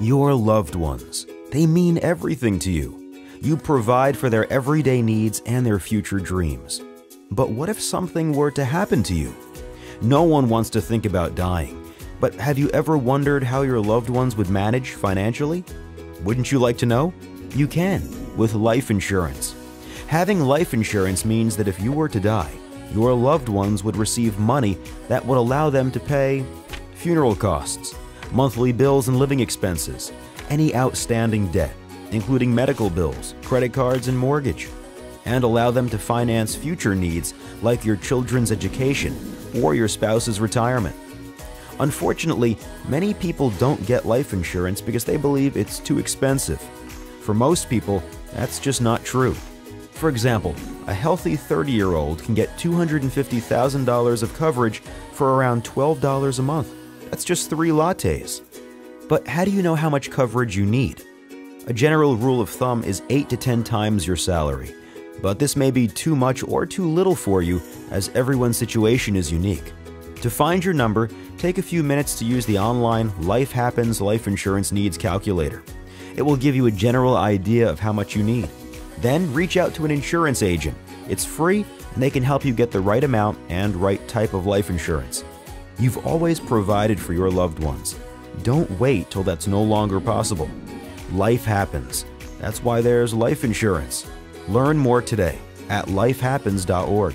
Your loved ones. They mean everything to you. You provide for their everyday needs and their future dreams. But what if something were to happen to you? No one wants to think about dying, but have you ever wondered how your loved ones would manage financially? Wouldn't you like to know? You can, with life insurance. Having life insurance means that if you were to die, your loved ones would receive money that would allow them to pay funeral costs, monthly bills and living expenses, any outstanding debt, including medical bills, credit cards, and mortgage, and allow them to finance future needs like your children's education or your spouse's retirement. Unfortunately, many people don't get life insurance because they believe it's too expensive. For most people, that's just not true. For example, a healthy 30 year old can get $250,000 of coverage for around $12 a month. That's just three lattes. But how do you know how much coverage you need? A general rule of thumb is 8 to 10 times your salary, but this may be too much or too little for you as everyone's situation is unique. To find your number, take a few minutes to use the online Life Happens Life Insurance Needs Calculator. It will give you a general idea of how much you need. Then reach out to an insurance agent. It's free and they can help you get the right amount and right type of life insurance. You've always provided for your loved ones. Don't wait till that's no longer possible. Life happens. That's why there's life insurance. Learn more today at lifehappens.org.